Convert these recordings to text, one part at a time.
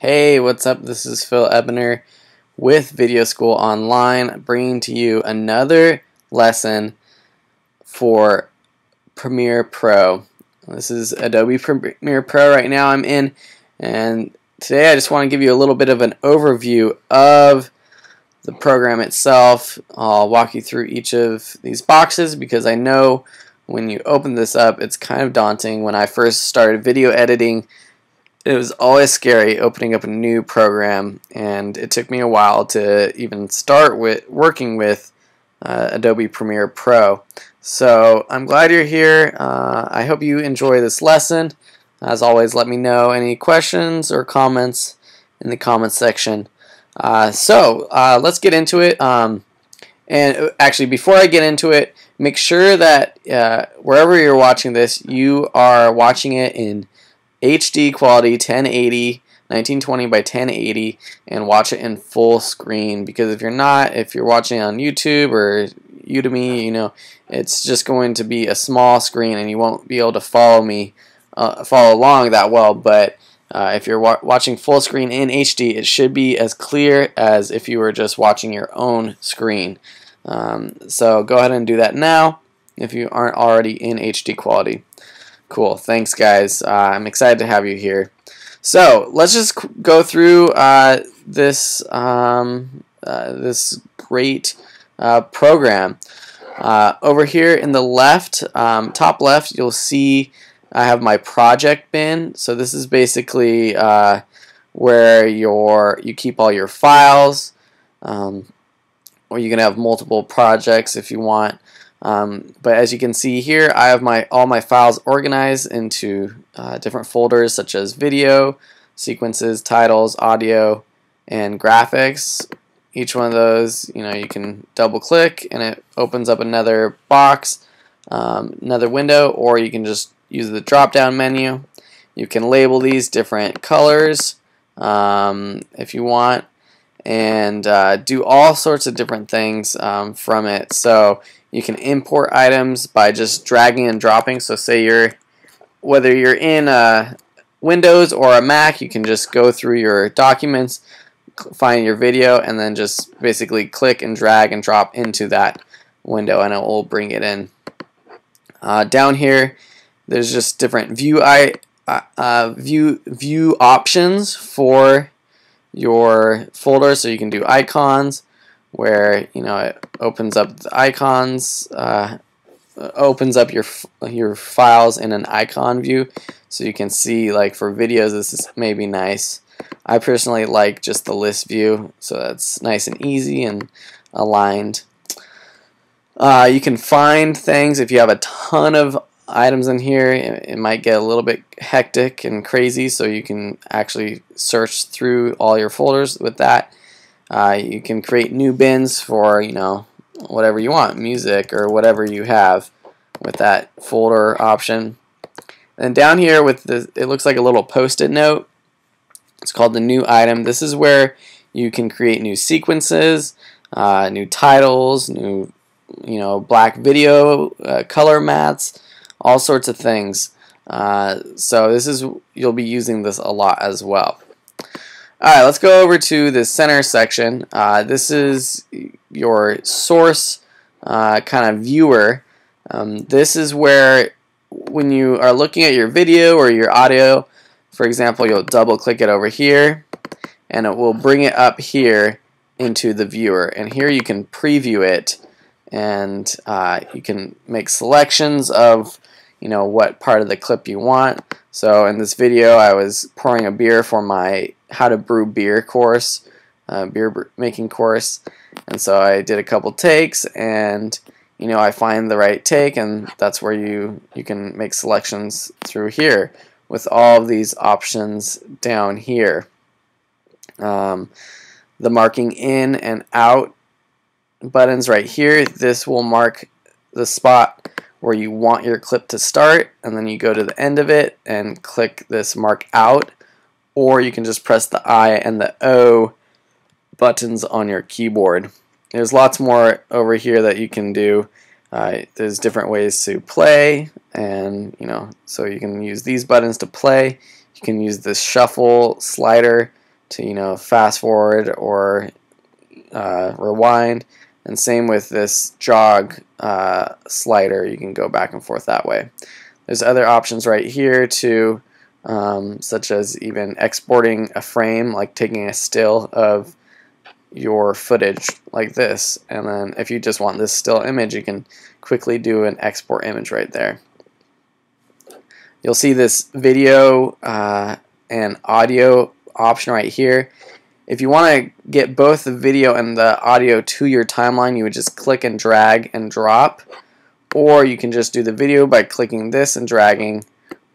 Hey, what's up? This is Phil Ebiner with Video School Online, bringing to you another lesson for Premiere Pro. This is Adobe Premiere Pro right now I'm in, and today I just want to give you a little bit of an overview of the program itself. I'll walk you through each of these boxes because I know when you open this up, it's kind of daunting. When I first started video editing, it was always scary opening up a new program and it took me a while to even start with working with uh, Adobe Premiere Pro. So I'm glad you're here. Uh, I hope you enjoy this lesson. As always, let me know any questions or comments in the comments section. Uh, so uh, let's get into it. Um, and uh, actually, before I get into it, make sure that uh, wherever you're watching this, you are watching it in HD quality 1080 1920 by 1080 and watch it in full screen. Because if you're not if you're watching on YouTube or Udemy you know it's just going to be a small screen and you won't be able to follow me uh, follow along that well. But uh, if you're wa watching full screen in HD it should be as clear as if you were just watching your own screen. Um, so go ahead and do that now if you aren't already in HD quality Cool. Thanks, guys. Uh, I'm excited to have you here. So let's just go through uh, this um, uh, this great uh, program. Uh, over here in the left, um, top left, you'll see I have my project bin. So this is basically uh, where your you keep all your files. Um, or you can have multiple projects if you want. Um, but as you can see here, I have my all my files organized into uh, different folders such as video, sequences, titles, audio, and graphics. Each one of those, you know, you can double click and it opens up another box, um, another window, or you can just use the drop down menu. You can label these different colors um, if you want and uh, do all sorts of different things um, from it. So you can import items by just dragging and dropping. So say you're, whether you're in a Windows or a Mac, you can just go through your documents, find your video, and then just basically click and drag and drop into that window and it will bring it in. Uh, down here, there's just different view I uh, uh view view options for your folder so you can do icons where you know it opens up the icons uh, opens up your your files in an icon view so you can see like for videos this is maybe nice. I personally like just the list view so that's nice and easy and aligned. Uh, you can find things if you have a ton of items in here it might get a little bit hectic and crazy so you can actually search through all your folders with that. Uh, you can create new bins for you know whatever you want music or whatever you have with that folder option. And down here with the it looks like a little post-it note. It's called the new item. This is where you can create new sequences uh, new titles new you know black video uh, color mattes all sorts of things. Uh, so this is you'll be using this a lot as well. Alright, let's go over to the center section. Uh, this is your source uh, kind of viewer. Um, this is where when you are looking at your video or your audio, for example, you'll double click it over here and it will bring it up here into the viewer. And here you can preview it and uh, you can make selections of you know what part of the clip you want. So in this video I was pouring a beer for my how to brew beer course, uh, beer making course, and so I did a couple takes and you know I find the right take and that's where you you can make selections through here with all of these options down here. Um, the marking in and out buttons right here this will mark the spot where you want your clip to start and then you go to the end of it and click this mark out or you can just press the I and the O buttons on your keyboard. There's lots more over here that you can do. Uh, there's different ways to play and you know so you can use these buttons to play. You can use this shuffle slider to you know fast forward or uh, rewind and same with this jog uh, slider. You can go back and forth that way. There's other options right here too um, such as even exporting a frame like taking a still of your footage like this. And then if you just want this still image you can quickly do an export image right there. You'll see this video uh, and audio option right here if you want to get both the video and the audio to your timeline you would just click and drag and drop or you can just do the video by clicking this and dragging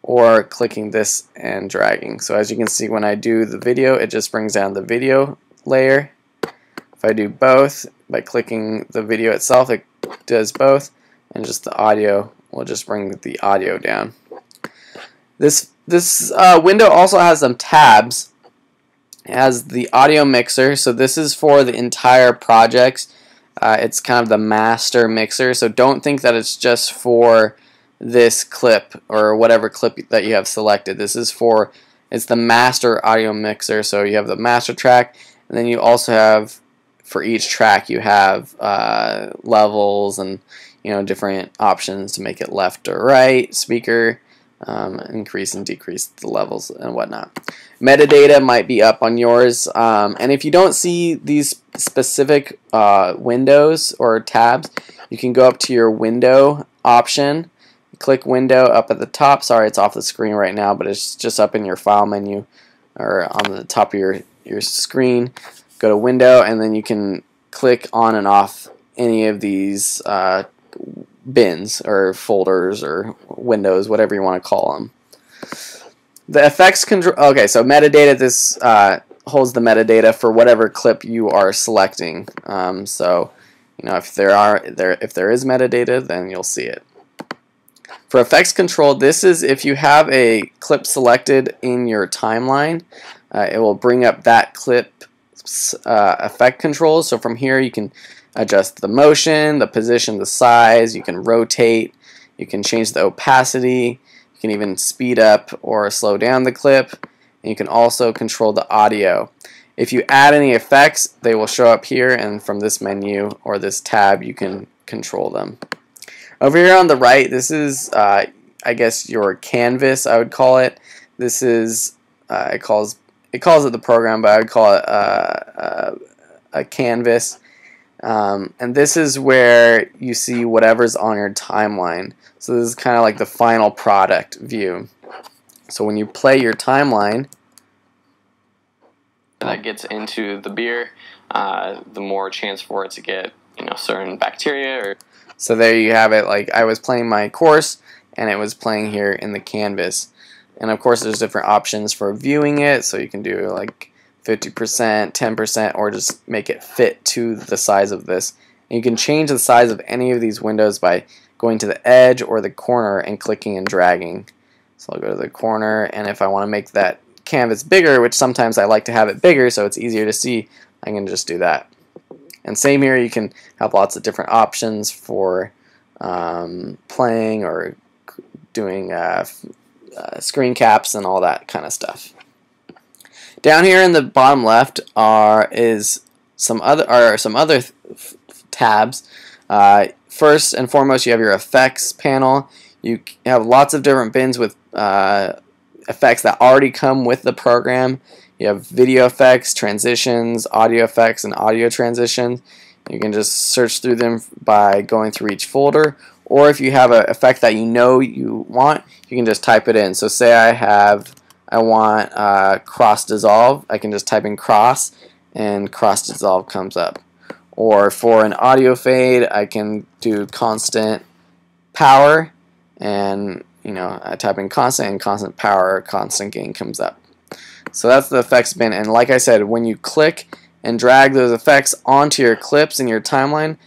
or clicking this and dragging so as you can see when I do the video it just brings down the video layer if I do both by clicking the video itself, it does both, and just the audio will just bring the audio down. This this uh, window also has some tabs. Has the audio mixer, so this is for the entire project. Uh, it's kind of the master mixer, so don't think that it's just for this clip or whatever clip that you have selected. This is for it's the master audio mixer, so you have the master track, and then you also have for each track you have uh, levels and you know different options to make it left or right speaker um, increase and decrease the levels and whatnot. Metadata might be up on yours um, and if you don't see these specific uh, windows or tabs you can go up to your window option click window up at the top. Sorry it's off the screen right now but it's just up in your file menu or on the top of your your screen. Go to window and then you can click on and off any of these uh, bins or folders or windows whatever you want to call them the effects control okay so metadata this uh, holds the metadata for whatever clip you are selecting. Um, so you know if there are there if there is metadata then you'll see it. For effects control this is if you have a clip selected in your timeline uh, it will bring up that clip uh, effect controls. So from here you can adjust the motion, the position, the size, you can rotate, you can change the opacity, you can even speed up or slow down the clip, and you can also control the audio. If you add any effects, they will show up here, and from this menu or this tab, you can control them. Over here on the right, this is, uh, I guess, your canvas, I would call it. This is, uh, it calls it calls it the program, but I would call it uh, a canvas. Um, and this is where you see whatever's on your timeline. So this is kind of like the final product view. So when you play your timeline, that gets into the beer, uh, the more chance for it to get you know certain bacteria. Or so there you have it. Like I was playing my course, and it was playing here in the canvas. And of course, there's different options for viewing it, so you can do like 50%, 10%, or just make it fit to the size of this. And you can change the size of any of these windows by going to the edge or the corner and clicking and dragging. So I'll go to the corner, and if I want to make that canvas bigger, which sometimes I like to have it bigger so it's easier to see, I can just do that. And same here, you can have lots of different options for um, playing or doing uh, uh, screen caps and all that kind of stuff. Down here in the bottom left are is some other are some other tabs. Uh, first and foremost, you have your effects panel. You have lots of different bins with uh, effects that already come with the program. You have video effects, transitions, audio effects, and audio transitions. You can just search through them by going through each folder or if you have an effect that you know you want, you can just type it in. So say I have, I want uh, cross dissolve, I can just type in cross and cross dissolve comes up. Or for an audio fade, I can do constant power and you know I type in constant and constant power, constant gain comes up. So that's the effects bin and like I said, when you click and drag those effects onto your clips in your timeline,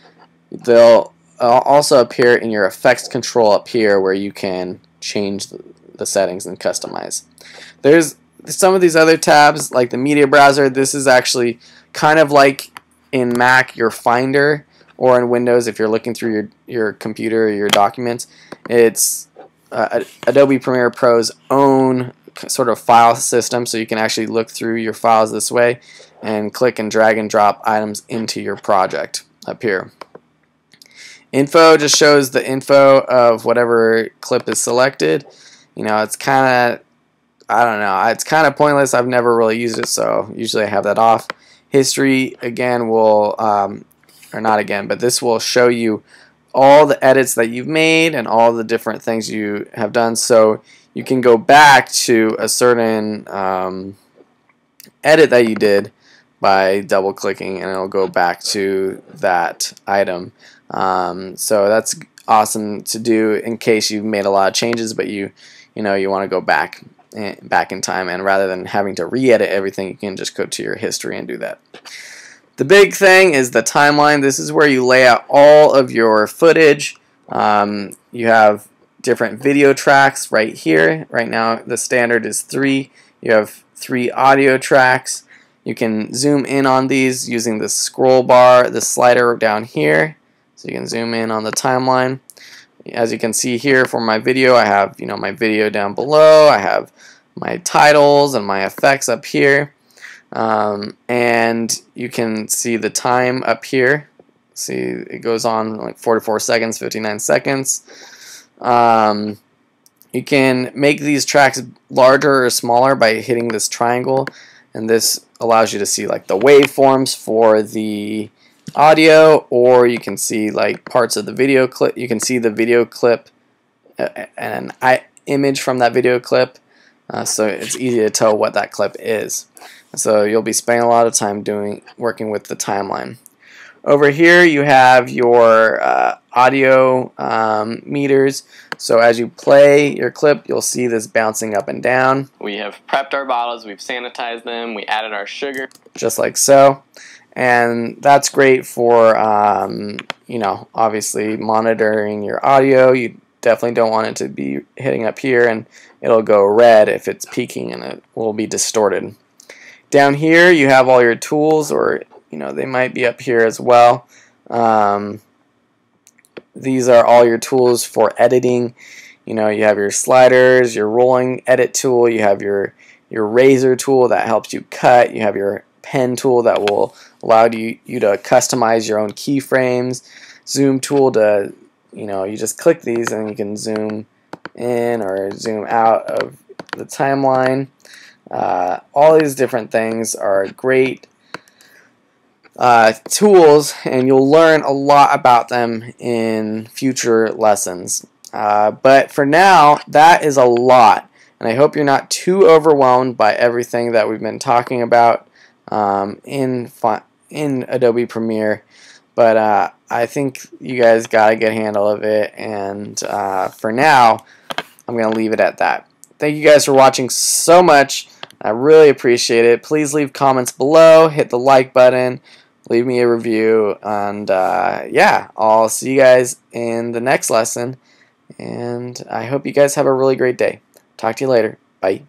they'll also appear in your effects control up here where you can change the settings and customize. There's some of these other tabs like the media browser. This is actually kind of like in Mac your Finder or in Windows if you're looking through your, your computer or your documents. It's uh, Adobe Premiere Pro's own sort of file system so you can actually look through your files this way and click and drag and drop items into your project up here. Info just shows the info of whatever clip is selected. You know, it's kind of, I don't know, it's kind of pointless. I've never really used it, so usually I have that off. History, again, will, um, or not again, but this will show you all the edits that you've made and all the different things you have done. So you can go back to a certain um, edit that you did by double clicking and it'll go back to that item. Um, so that's awesome to do in case you've made a lot of changes but you you know you want to go back eh, back in time and rather than having to re-edit everything you can just go to your history and do that. The big thing is the timeline. This is where you lay out all of your footage. Um, you have different video tracks right here. Right now the standard is three. You have three audio tracks. You can zoom in on these using the scroll bar, the slider down here. So you can zoom in on the timeline. As you can see here for my video, I have you know my video down below. I have my titles and my effects up here. Um, and you can see the time up here. See, it goes on like 44 seconds, 59 seconds. Um, you can make these tracks larger or smaller by hitting this triangle and this allows you to see like the waveforms for the audio or you can see like parts of the video clip you can see the video clip uh, and an image from that video clip uh, so it's easy to tell what that clip is so you'll be spending a lot of time doing working with the timeline over here you have your uh, audio um, meters. So as you play your clip, you'll see this bouncing up and down. We have prepped our bottles, we've sanitized them, we added our sugar. Just like so. And that's great for, um, you know, obviously monitoring your audio. You definitely don't want it to be hitting up here and it'll go red if it's peaking and it will be distorted. Down here you have all your tools or you know, they might be up here as well. Um, these are all your tools for editing. You know, you have your sliders, your rolling edit tool, you have your your razor tool that helps you cut, you have your pen tool that will allow you, you to customize your own keyframes, zoom tool to, you know, you just click these and you can zoom in or zoom out of the timeline. Uh, all these different things are great uh, tools, and you'll learn a lot about them in future lessons. Uh, but for now, that is a lot, and I hope you're not too overwhelmed by everything that we've been talking about um, in in Adobe Premiere. But uh, I think you guys got a good handle of it, and uh, for now, I'm going to leave it at that. Thank you guys for watching so much. I really appreciate it. Please leave comments below, hit the like button, leave me a review, and uh, yeah, I'll see you guys in the next lesson. And I hope you guys have a really great day. Talk to you later. Bye.